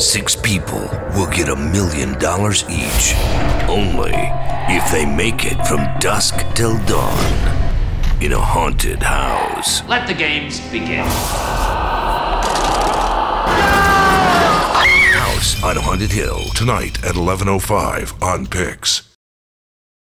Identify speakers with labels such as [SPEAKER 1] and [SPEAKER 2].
[SPEAKER 1] Six people will get a million dollars each. Only if they make it from dusk till dawn in a haunted house.
[SPEAKER 2] Let the games begin.
[SPEAKER 1] House on Haunted Hill tonight at 11:05 on Pix.